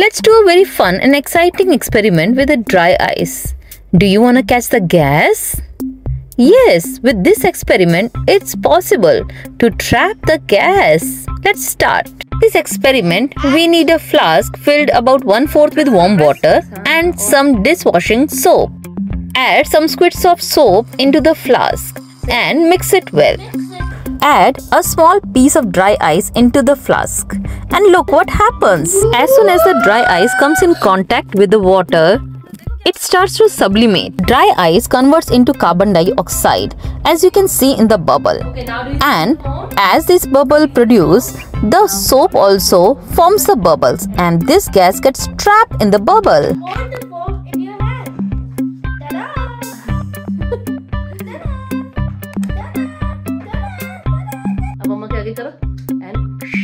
Let's do a very fun and exciting experiment with a dry ice. Do you want to catch the gas? Yes, with this experiment, it's possible to trap the gas. Let's start. This experiment, we need a flask filled about one-fourth with warm water and some dishwashing soap. Add some squirts of soap into the flask and mix it well. Add a small piece of dry ice into the flask. And look what happens. As soon as the dry ice comes in contact with the water, it starts to sublimate. Dry ice converts into carbon dioxide as you can see in the bubble. And as this bubble produce, the soap also forms the bubbles and this gas gets trapped in the bubble. and